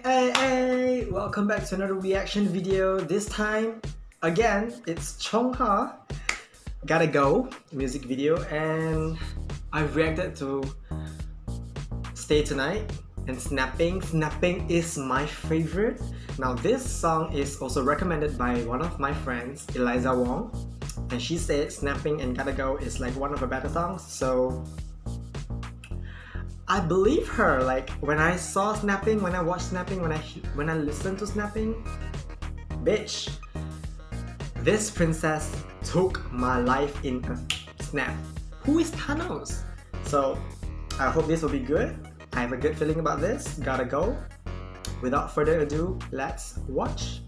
Hey, hey! Welcome back to another reaction video. This time, again, it's Chungha. Gotta Go music video, and I reacted to Stay Tonight and Snapping. Snapping is my favorite. Now, this song is also recommended by one of my friends, Eliza Wong, and she said Snapping and Gotta Go is like one of her better songs. So I believe her. Like when I saw snapping, when I watched snapping, when I when I listened to snapping, bitch, this princess took my life in a snap. Who is Thanos? So I hope this will be good. I have a good feeling about this. Gotta go. Without further ado, let's watch.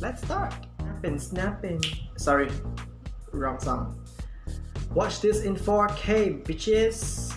Let's start. Snapping, snapping. Sorry, wrong song. Watch this in 4K, bitches.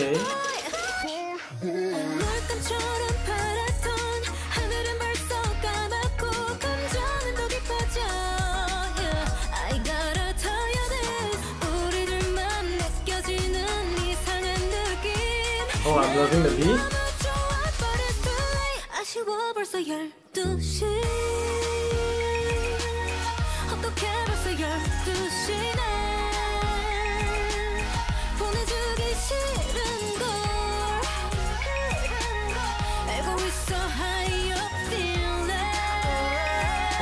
오케이. 어, I'm loving the beat. 벌써 12시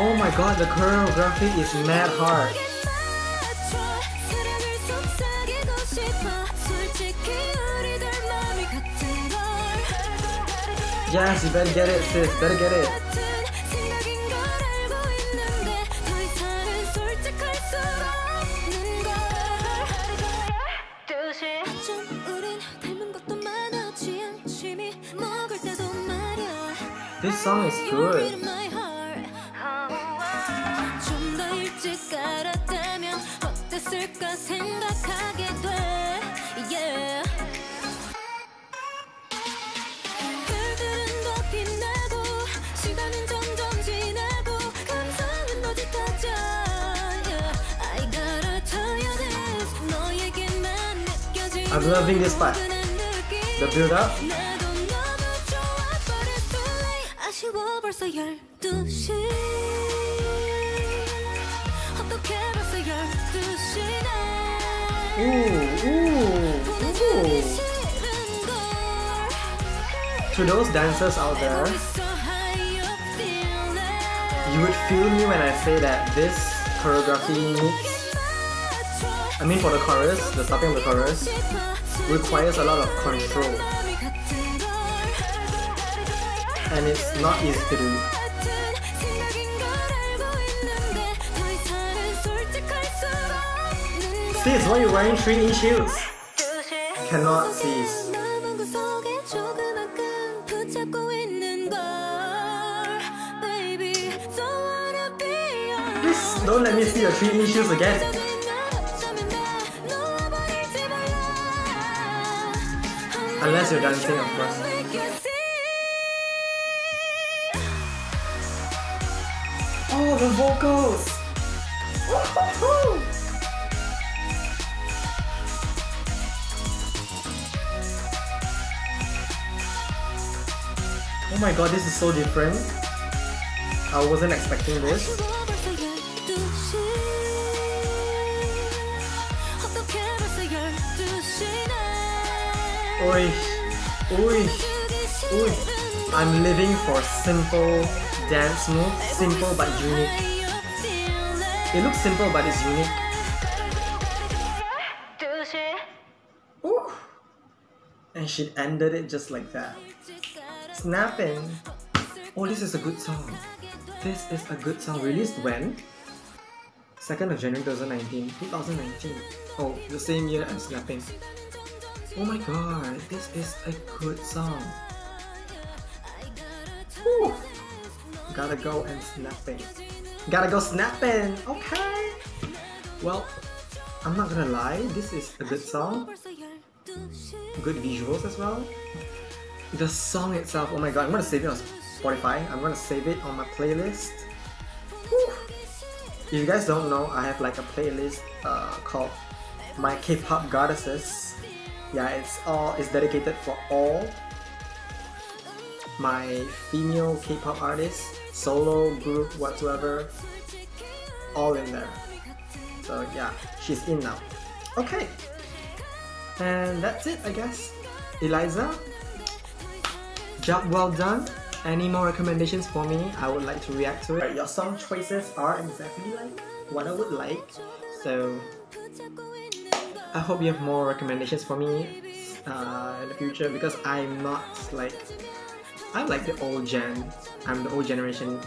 Oh my god, the choreography is mad hard. Yes, you better get it, sis. Better get it. This song is good. 있을까 생각하게 돼 yeah. 그들은 더 빛나고 시간은 점점 지나고 감성은 더 짙어져 yeah. I gotta tell you this 너에게만 느껴지는 I'm loving this part The build up 아쉬워 벌써 열두 시 Ooh, ooh, ooh. To those dancers out there, you would feel me when I say that this choreography needs I mean for the chorus, the starting of the chorus, requires a lot of control. And it's not easy to do. Sis, why are you wearing 3 inch heels? Cannot sis. Please don't let me see your 3 inch heels again. Unless you're dancing, of course. Oh, the vocals! Oh my god, this is so different. I wasn't expecting this. Oi, oi, oi. I'm living for simple dance move, simple but unique. It looks simple but it's unique. Ooh. And she ended it just like that. Snapping. Oh, this is a good song. This is a good song. Released when? 2nd of January 2019. 2019. Oh, the same year as Snapping. Oh my god, this is a good song. gotta go and snapping. Gotta go snapping. Okay. Well, I'm not gonna lie. This is a good song. Good visuals as well. The song itself. Oh my god! I'm gonna save it on Spotify. I'm gonna save it on my playlist. Whew. If you guys don't know, I have like a playlist uh, called My K-pop Goddesses. Yeah, it's all it's dedicated for all my female K-pop artists, solo, group, whatsoever, all in there. So yeah, she's in now. Okay, and that's it, I guess. Eliza, job well done. Any more recommendations for me? I would like to react to it. Your song choices are exactly like what I would like. So I hope you have more recommendations for me uh, in the future because I'm not like I'm like the old gen. I'm the old generation.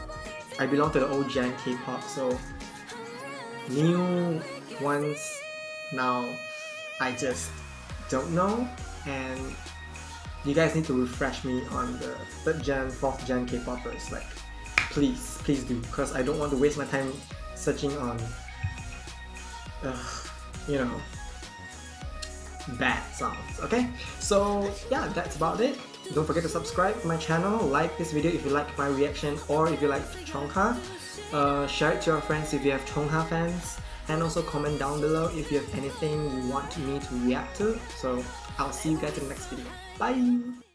I belong to the old gen K-pop. So new ones now I just don't know and you guys need to refresh me on the third gen, fourth gen K-popers. Like, please, please do, because I don't want to waste my time searching on, uh, you know, bad songs. Okay, so yeah, that's about it. Don't forget to subscribe to my channel, like this video if you like my reaction or if you like Chungha. Uh, share it to your friends if you have Chungha fans and also comment down below if you have anything you want me to react to. So I'll see you guys in the next video. Bye!